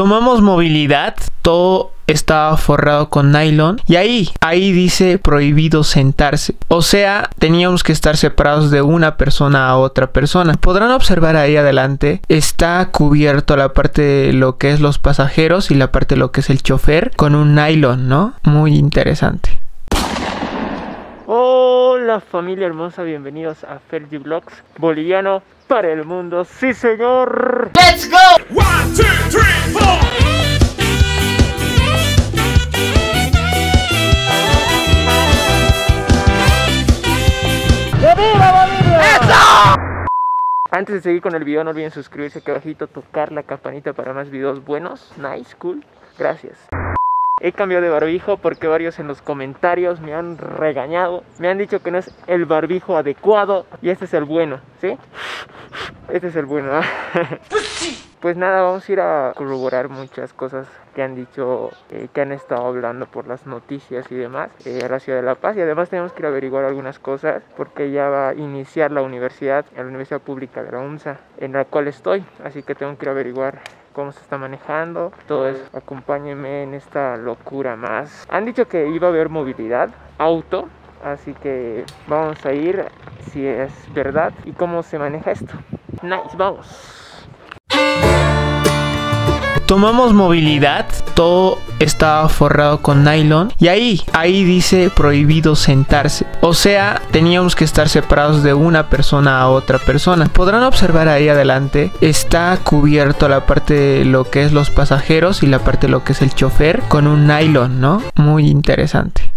Tomamos movilidad, todo estaba forrado con nylon y ahí, ahí dice prohibido sentarse. O sea, teníamos que estar separados de una persona a otra persona. Podrán observar ahí adelante, está cubierto la parte de lo que es los pasajeros y la parte de lo que es el chofer con un nylon, ¿no? Muy interesante. Hola familia hermosa, bienvenidos a Fergie Vlogs boliviano para el mundo. Sí señor. Let's go. Antes de seguir con el video no olviden suscribirse aquí abajito, tocar la campanita para más videos buenos. Nice, cool. Gracias. He cambiado de barbijo porque varios en los comentarios me han regañado. Me han dicho que no es el barbijo adecuado y este es el bueno, ¿sí? Este es el bueno. ¿ah? Pues nada, vamos a ir a corroborar muchas cosas que han dicho, eh, que han estado hablando por las noticias y demás eh, a la ciudad de La Paz. Y además tenemos que averiguar algunas cosas porque ya va a iniciar la universidad, la Universidad Pública de la UNSA, en la cual estoy. Así que tengo que averiguar cómo se está manejando, todo eso. Acompáñenme en esta locura más. Han dicho que iba a haber movilidad, auto, así que vamos a ir si es verdad y cómo se maneja esto. Nice, vamos. Tomamos movilidad, todo estaba forrado con nylon y ahí, ahí dice prohibido sentarse. O sea, teníamos que estar separados de una persona a otra persona. Podrán observar ahí adelante, está cubierto la parte de lo que es los pasajeros y la parte de lo que es el chofer con un nylon, ¿no? Muy interesante.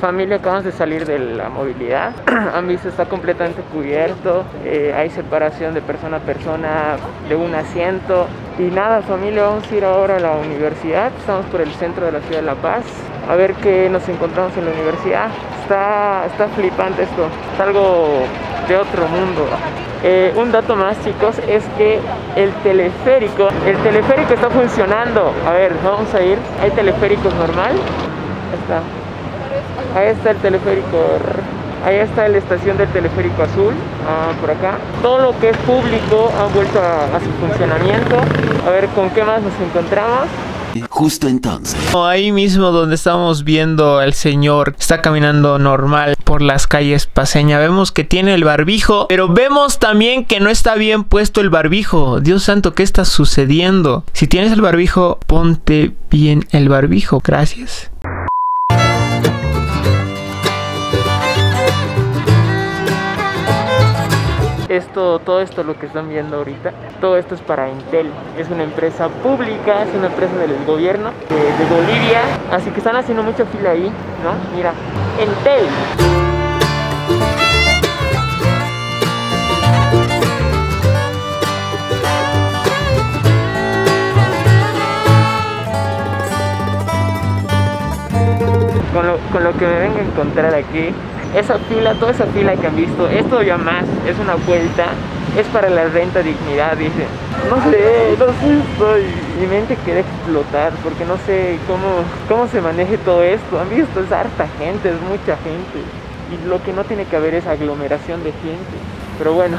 Familia, acabamos de salir de la movilidad. Han visto, está completamente cubierto. eh, hay separación de persona a persona de un asiento. Y nada, familia, vamos a ir ahora a la universidad. Estamos por el centro de la ciudad de La Paz. A ver qué nos encontramos en la universidad. Está, está flipante esto. Es algo de otro mundo. Eh, un dato más, chicos, es que el teleférico, el teleférico está funcionando. A ver, vamos a ir. Hay teleféricos normal. Está. Ahí está el teleférico. Ahí está la estación del teleférico azul, ah, por acá. Todo lo que es público ha vuelto a, a su funcionamiento. A ver con qué más nos encontramos. Justo entonces. Ahí mismo donde estamos viendo al señor está caminando normal por las calles paseña. Vemos que tiene el barbijo, pero vemos también que no está bien puesto el barbijo. Dios santo, ¿qué está sucediendo? Si tienes el barbijo, ponte bien el barbijo. Gracias. Esto, todo esto lo que están viendo ahorita, todo esto es para Intel. Es una empresa pública, es una empresa del gobierno de, Bolivia. Así que están haciendo mucha fila ahí, ¿no? Mira, Intel. con lo, con lo que me venga a encontrar aquí. Esa fila, toda esa fila que han visto, esto ya más, es una vuelta, es para la renta dignidad, dice. No sé, no sé, estoy, mi mente quiere explotar porque no sé cómo, cómo se maneje todo esto. Han visto, es harta gente, es mucha gente. Y lo que no tiene que haber es aglomeración de gente. Pero bueno.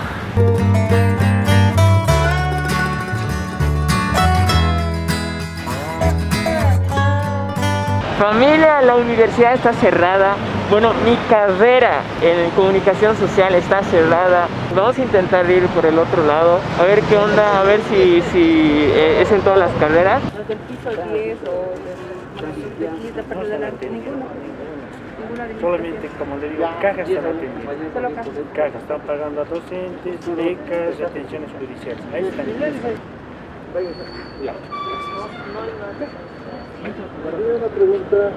Familia, la universidad está cerrada. Bueno, mi carrera en comunicación social está cerrada. Vamos a intentar ir por el otro lado, a ver qué onda, a ver si, si eh, es en todas las carreras. Los del piso 10 o del, de aquí, la parte de adelante, ninguno. Ninguna de Solamente, como le digo, cajas están atendiendo. Cajas están pagando a docentes, becas, atenciones judiciales. Ahí están. una pregunta.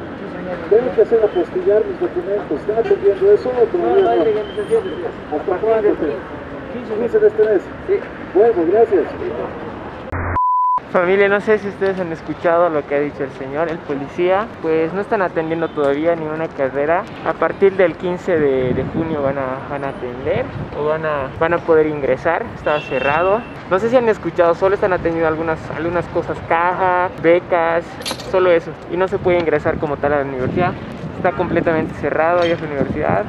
Tengo que hacer apostillar mis documentos. ¿Están atendiendo eso o todavía no? ¿Hasta cuándo? 15 de este mes. Sí. Bueno, gracias. Familia, no sé si ustedes han escuchado lo que ha dicho el señor, el policía, pues no están atendiendo todavía ni una carrera. A partir del 15 de, de junio van a, van a atender o van a, van a poder ingresar. Estaba cerrado. No sé si han escuchado, solo están atendiendo algunas, algunas cosas, caja, becas, solo eso. Y no se puede ingresar como tal a la universidad. Está completamente cerrado ahí es universidad.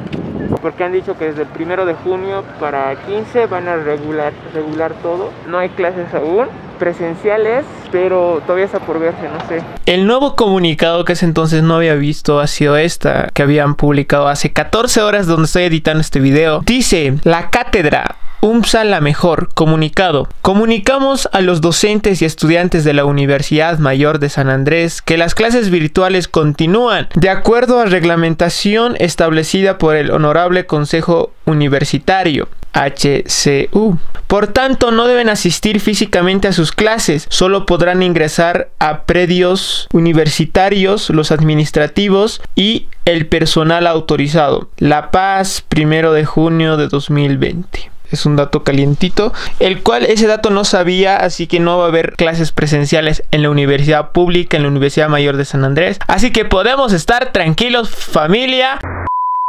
Porque han dicho que desde el primero de junio para 15 van a regular, regular todo. No hay clases aún presenciales, pero todavía está por verse, no sé. El nuevo comunicado que ese entonces no había visto ha sido esta que habían publicado hace 14 horas donde estoy editando este video. Dice, la cátedra UMSA la mejor. Comunicado. Comunicamos a los docentes y estudiantes de la Universidad Mayor de San Andrés que las clases virtuales continúan de acuerdo a reglamentación establecida por el Honorable Consejo Universitario. HCU. Por tanto, no deben asistir físicamente a sus clases, solo podrán ingresar a predios universitarios, los administrativos y el personal autorizado. La Paz, primero de junio de 2020 es un dato calientito, el cual ese dato no sabía, así que no va a haber clases presenciales en la universidad pública, en la Universidad Mayor de San Andrés. Así que podemos estar tranquilos, familia.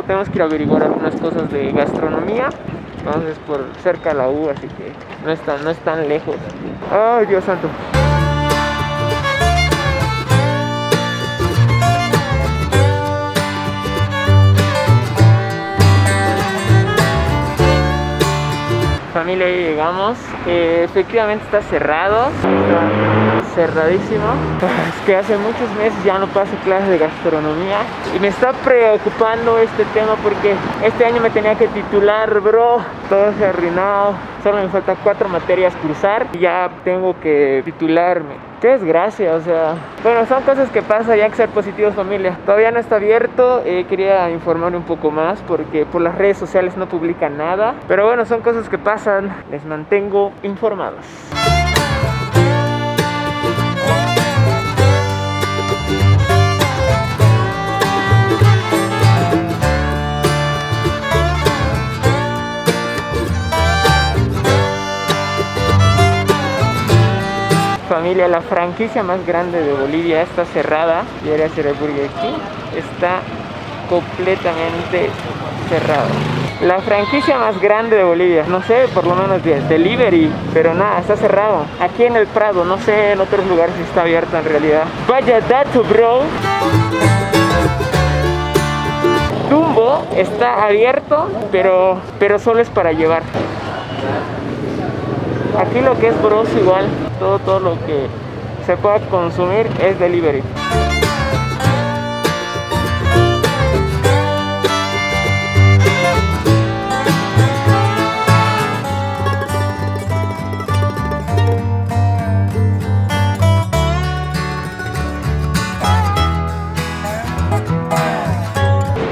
Tenemos que averiguar algunas cosas de gastronomía. Entonces por cerca de la U, así que no es tan, no es tan lejos. Ay, Dios santo. Familia, ahí llegamos. Eh, efectivamente está cerrado. Cerradísimo. Es que hace muchos meses ya no paso clases de gastronomía. Y me está preocupando este tema porque este año me tenía que titular, bro. Todo se arruinado. Solo me faltan cuatro materias cruzar. Y ya tengo que titularme. Qué desgracia, o sea. Bueno, son cosas que pasan, ya hay que ser positivos familia. Todavía no está abierto, eh, quería informar un poco más porque por las redes sociales no publican nada. Pero bueno, son cosas que pasan, les mantengo informados. Familia, la franquicia más grande de Bolivia está cerrada. Y ahora ser el Burger King está completamente cerrado. La franquicia más grande de Bolivia, no sé, por lo menos de delivery, pero nada, está cerrado. Aquí en el Prado, no sé en otros lugares si está abierto en realidad. Vaya dato, bro. Dumbo está abierto, pero, pero solo es para llevar. Aquí lo que es Bros igual, todo, todo lo que se pueda consumir es delivery.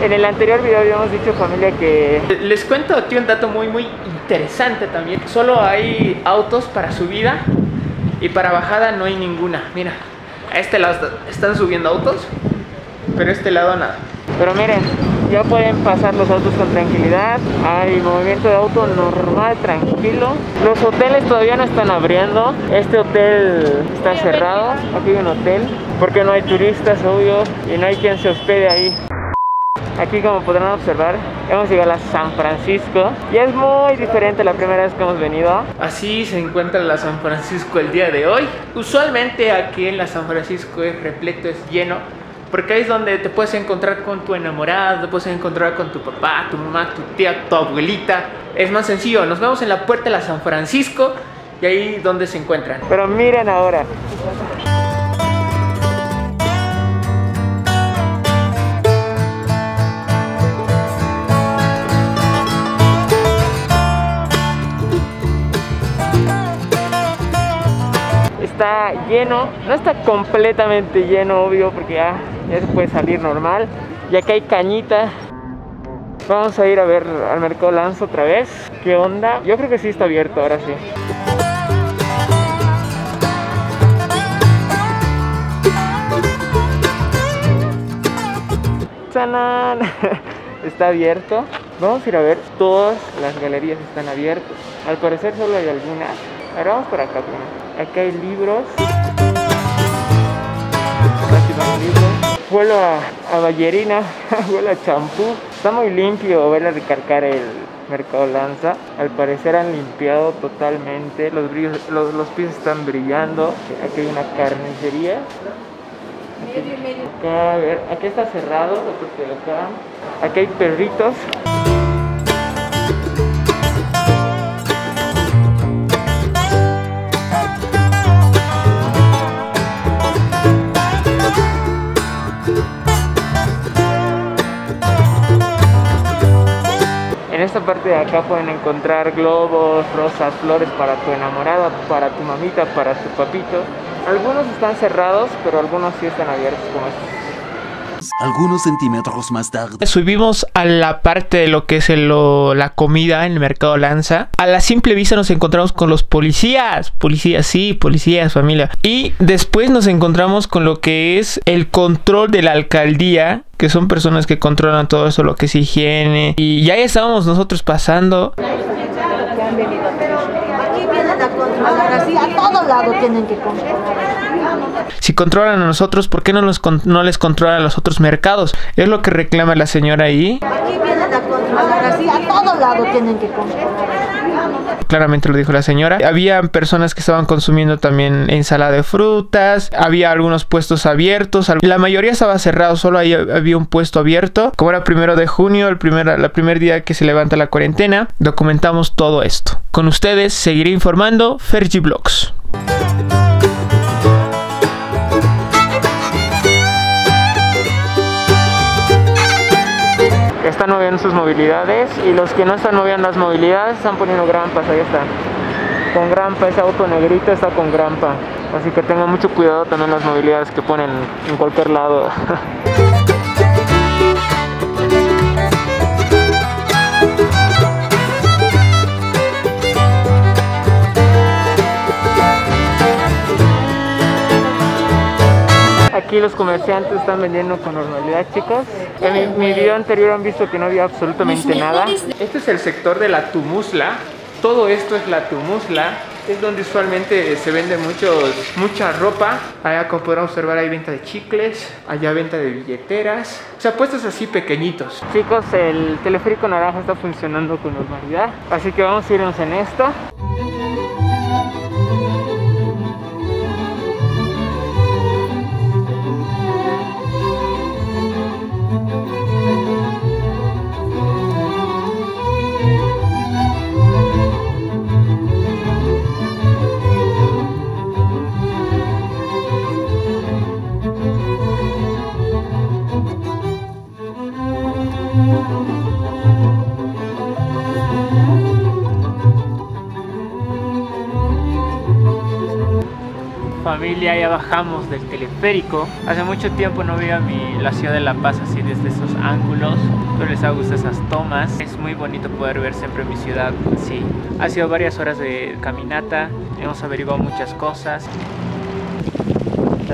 En el anterior video habíamos dicho familia que... Les cuento aquí un dato muy muy interesante también. Solo hay autos para subida y para bajada no hay ninguna. Mira, a este lado están subiendo autos, pero a este lado nada. Pero miren, ya pueden pasar los autos con tranquilidad. Hay movimiento de auto normal, tranquilo. Los hoteles todavía no están abriendo. Este hotel está cerrado. Aquí hay un hotel. Porque no hay turistas, obvio. Y no hay quien se hospede ahí. Aquí como podrán observar, hemos llegado a San Francisco y es muy diferente la primera vez que hemos venido. Así se encuentra la San Francisco el día de hoy. Usualmente aquí en la San Francisco es repleto, es lleno, porque ahí es donde te puedes encontrar con tu enamorado, te puedes encontrar con tu papá, tu mamá, tu tía, tu abuelita. Es más sencillo, nos vemos en la puerta de la San Francisco y ahí donde se encuentran. Pero miren ahora. Está lleno, no está completamente lleno, obvio, porque ya, ya se puede salir normal. Y acá hay cañita. Vamos a ir a ver al mercado Lanzo otra vez. ¿Qué onda? Yo creo que sí está abierto, ahora sí. ¡Sanán! Está abierto. Vamos a ir a ver. Todas las galerías están abiertas. Al parecer solo hay algunas. Ahora vamos por acá primero. Acá hay libros. Aquí a, a ballerina, huelo a champú. Está muy limpio ver a recargar el mercado lanza. Al parecer han limpiado totalmente. Los, brillos, los, los pisos están brillando. Aquí hay una carnicería. Aquí, acá, a ver, aquí está cerrado, porque acá. Aquí hay perritos. Acá pueden encontrar globos, rosas, flores para tu enamorada, para tu mamita, para tu papito. Algunos están cerrados, pero algunos sí están abiertos como estos. Algunos centímetros más tarde. Subimos a la parte de lo que es el- lo- la comida en el mercado Lanza. A la simple vista nos encontramos con los policías. Policías, sí, policías, familia. Y después nos encontramos con lo que es el control de la alcaldía. Que son personas que controlan todo eso, lo que es higiene. Y ya estábamos nosotros pasando. Aquí vienen a controlar, así a todo lado tienen que controlar. Si controlan a nosotros, ¿por qué no, los no les controlan a los otros mercados? Es lo que reclama la señora ahí. Aquí vienen a controlar, así a todo lado tienen que controlar. claramente lo dijo la señora. Había personas que estaban consumiendo también ensalada de frutas, había algunos puestos abiertos, la mayoría estaba cerrado, solo ahí había un puesto abierto. Como era primero de junio, el primer, el primer día que se levanta la cuarentena, documentamos todo esto. Con ustedes seguiré informando Fergie Blogs. Están moviendo sus movilidades y los que no están moviendo las movilidades están poniendo grampas, ahí está. Con grampa, ese auto negrito está con grampa. Así que tengan mucho cuidado también las movilidades que ponen en cualquier lado. Aquí los comerciantes están vendiendo con normalidad, chicos. En mi, mi video anterior han visto que no había absolutamente nada. Este es el sector de la Tumusla. Todo esto es la Tumusla. Es donde usualmente se vende muchos, mucha ropa. Allá como podrán observar hay venta de chicles, allá venta de billeteras. O sea, puestos así pequeñitos. Chicos, el teleférico naranja está funcionando con normalidad. Así que vamos a irnos en esto. Familia, ya bajamos del teleférico. Hace mucho tiempo no veía la ciudad de La Paz así desde esos ángulos. Espero les ha gustado esas tomas. Es muy bonito poder ver siempre mi ciudad así. Ha sido varias horas de caminata. Hemos averiguado muchas cosas.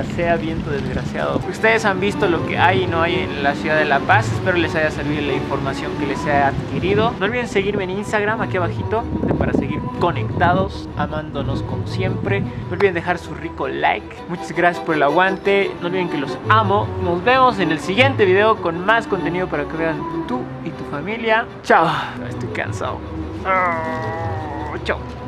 Sea viento desgraciado. Ustedes han visto lo que hay y no hay en la ciudad de La Paz. Espero les haya servido la información que les he adquirido. No olviden seguirme en Instagram aquí abajito para seguir conectados, amándonos como siempre. No olviden dejar su rico like. Muchas gracias por el aguante. No olviden que los amo. Nos vemos en el siguiente video con más contenido para que vean tú y tu familia. Chao. Estoy cansado. Chao.